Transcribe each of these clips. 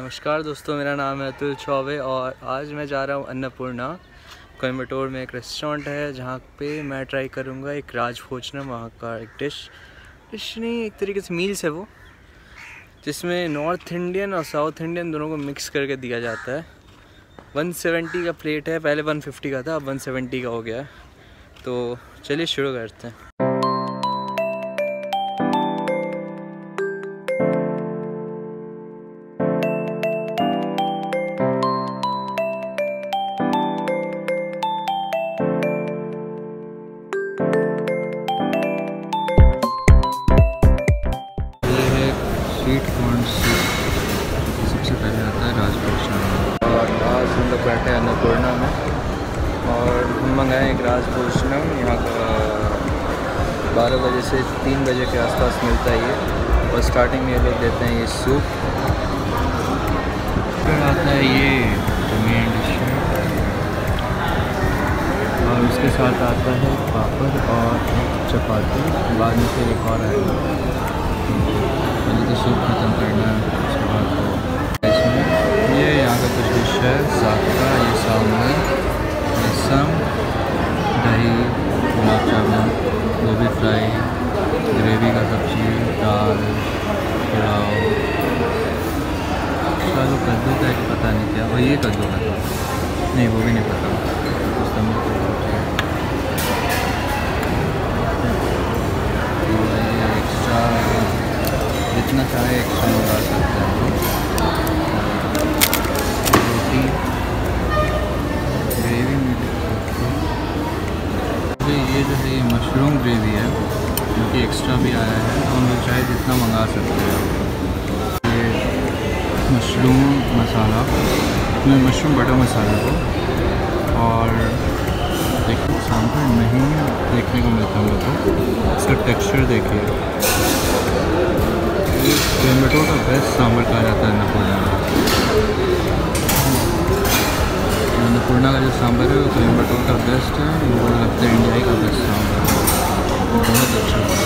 نمسکار دوستو، میرا نام ہے اتل چوبے اور آج میں جا رہا ہوں اناپورنا، کوئمبٹور میں ایک ریسٹورنٹ ہے جہاں پہ میں ٹرائی کروں گا ایک راج بھوجنم وہاں کا ایک ڈش ڈش نہیں، ایک طریقے سے میلس ہے وہ، جس میں نارتھ انڈین اور ساؤتھ انڈین دونوں کو مکس کر کے دیا جاتا ہے۔ ون سیونٹی کا پلیٹ ہے، پہلے ون ففٹی کا تھا، اب ون سیونٹی کا ہو گیا ہے۔ تو چلیے شروع کرتے ہیں۔ سویٹ کارن سوپ سب سے پہلے آتا ہے راج بھوجنم اور آج ہم لوگ بیٹھے ہیں اناپورنا میں۔ اور ہم منگائے ایک راج بھوجنم یہاں کا بارہ بجے سے تین بجے کے آس پاس ملتا ہے یہ۔ اور اسٹارٹنگ میں یہ لوگ دیتے ہیں یہ سوپ۔ پھر آتا ہے یہ مین ڈش اور اس کے ساتھ آتا ہے پاپڑ اور چپاتی بعد میں پھر ایک اور آئے۔ گا پہلے تو سوپ ختم کرنا ہے اس کے بعد اس میں یہ یہاں کا کچھ ڈش ہے ذائقہ یہ سامن رسم دہی گلاب جامن گوبھی فرائی گریوی کا سبزی دال پلاؤ چلو کدو کا ہے کہ پتہ نہیں کیا وہ یہ کدو کا نہیں وہ بھی نہیں پتہ اس ایکسٹرا جتنا چاہے ایکسٹرا منگا سکتے ہیں روٹی گریوی میں یہ جو ہے یہ مشروم گریوی ہے، جو کہ ایکسٹرا بھی آیا ہے ہم لوگ چاہے جتنا منگا سکتے ہیں۔ یہ مشروم مسالہ میں مشروم بٹر مسالہ کو، اور دیکھیے، سامنے نہیں دیکھنے کو ملتا ہم لوگ کو اس کا ٹیکسچر دیکھیے۔ ٹمیٹو کا بیسٹ سامبر کہا جاتا ہے انپورنا کا انپورنا کا جو سامبر ہے وہ ٹمیٹو کا بیسٹ ہے وہ لگتا ہے انڈیا کا بیسٹ سامبر بہت اچھا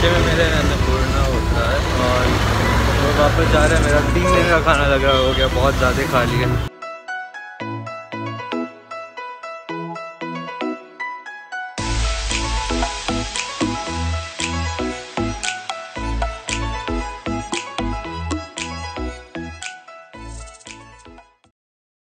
پیچھے میں میرے انپورنا ہوتا ہے اور وہ واپس جا رہے ہیں، میرا تین دن کا کھانا لگا ہو گیا، بہت زیادہ کھا لیا۔